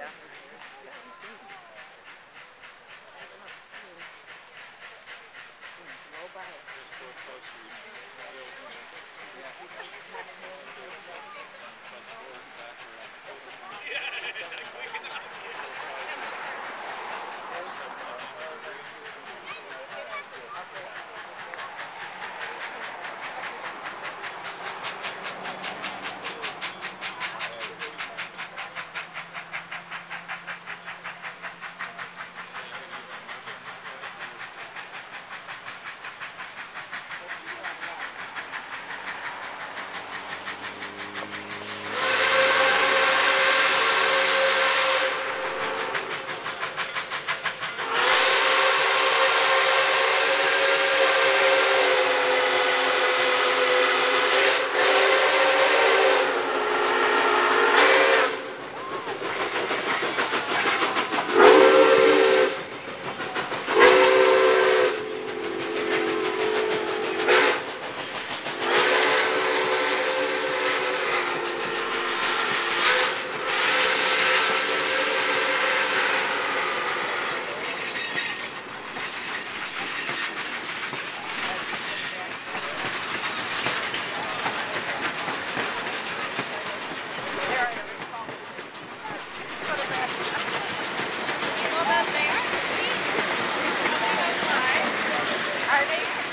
so close to you. are they?